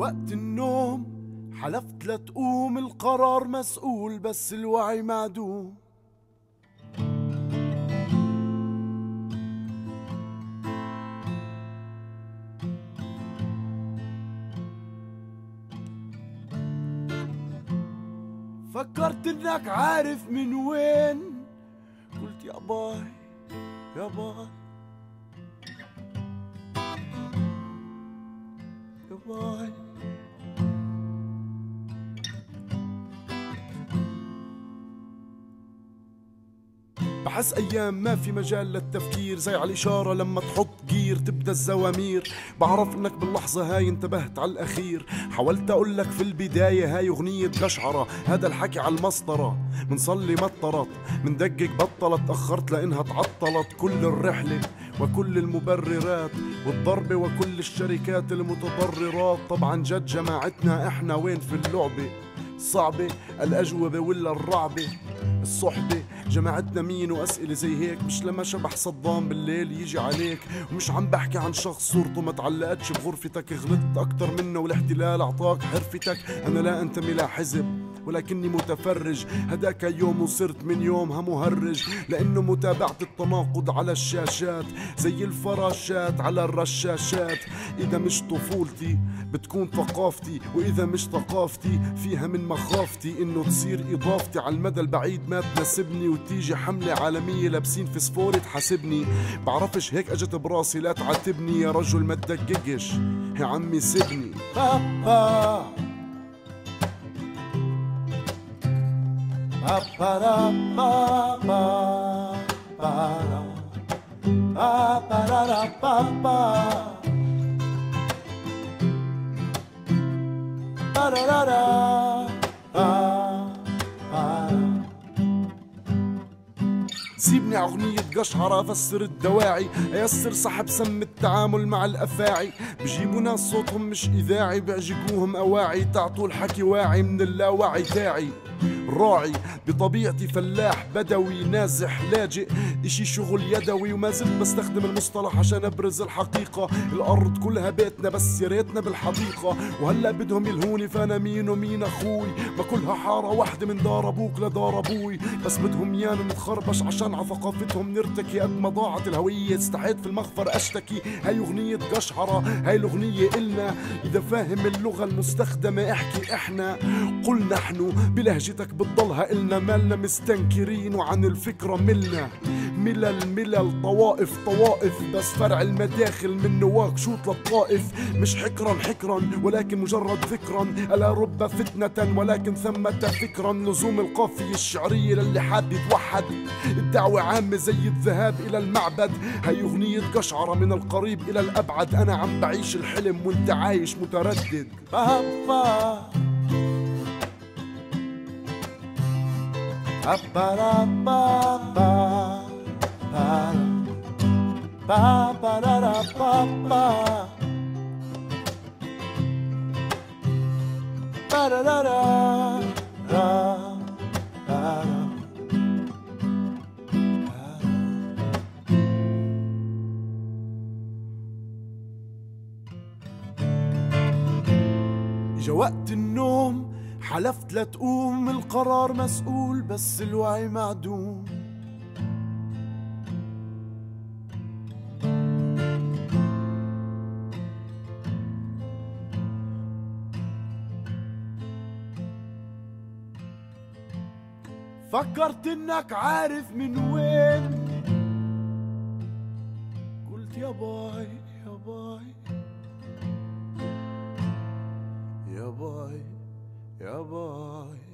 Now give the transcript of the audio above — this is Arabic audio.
وقت النوم حلفت لا تقوم القرار مسؤول بس الوعي معدوم. فكرت إنك عارف من وين. قلت يا باي يا باي يا باي. بحس أيام ما في مجال للتفكير زي على الإشارة لما تحط جير تبدأ الزوامير. بعرف إنك باللحظة هاي انتبهت على الأخير. حاولت أقول لك في البداية هاي أغنية قشعرة هذا الحكي على المسطرة. منصلي مطرت مندقق بطلت تاخرت لإنها تعطلت. كل الرحلة وكل المبررات والضربه وكل الشركات المتضررات. طبعا جد جماعتنا إحنا وين في اللعبة؟ صعبة الأجوبة ولا الرعبة؟ الصحبة جماعتنا مين وأسئلة زي هيك؟ مش لما شبح صدام بالليل يجي عليك ومش عم بحكي عن شخص صورته ما تعلقتش بغرفتك غلطت أكتر منه والاحتلال أعطاك حرفتك. أنا لا أنتمي لحزب ولكني متفرج. هداك يوم وصرت من يومها مهرج لأنه متابعة التناقض على الشاشات زي الفراشات على الرشاشات. إذا مش طفولتي بتكون ثقافتي وإذا مش ثقافتي فيها من مخافتي. إنه تصير إضافتي على المدى البعيد ما تناسبني وتيجي حملة عالمية لابسين فسفورة تحاسبني. بعرفش هيك أجت براسي لا تعاتبني. يا رجل ما تدققش يا عمي سيبني. سيبني أغنية قشعرة أفسر الدواعي أيسر سحب سم التعامل مع الأفاعي. بجيبوا ناس صوتهم مش إذاعي بيعجبوهم أواعي تعطوا الحكي واعي من اللاوعي تاعي راعي بطبيعتي فلاح بدوي نازح لاجئ. إشي شغل يدوي وما زلت بستخدم المصطلح عشان أبرز الحقيقة. الأرض كلها بيتنا بس يا ريتنا بالحديقة. وهلا بدهم يلهوني فأنا مين ومين أخوي؟ ما كلها حارة واحدة من دار أبوك لدار أبوي. بس بدهم يانا نتخربش عشان على ثقافتهم نرتكي قد ما ضاعت الهوية. استحيت في المخفر أشتكي. هاي أغنية قشعرة هاي الأغنية إلنا. إذا فاهم اللغة المستخدمة احكي إحنا. قل نحن بلهجتك بتضلها إلنا مالنا مستنكرين وعن الفكرة ملنا. ملل ملل طوائف طوائف بس فرع المداخل من نواك شوط للطائف. مش حكرا حكرا ولكن مجرد ذكرا ألا رب فتنة ولكن ثمة فكرا. لزوم القافية الشعرية للي حاب يتوحد. الدعوة عامة زي الذهاب إلى المعبد. هاي أغنية قشعرة من القريب إلى الأبعد. أنا عم بعيش الحلم وأنت عايش متردد. بابا إجا وقت النوم حلفت لا تقوم القرار مسؤول بس الوعي معدوم. فكرت إنك عارف من وين. قلت يا باي يا باي يا باي. يا باي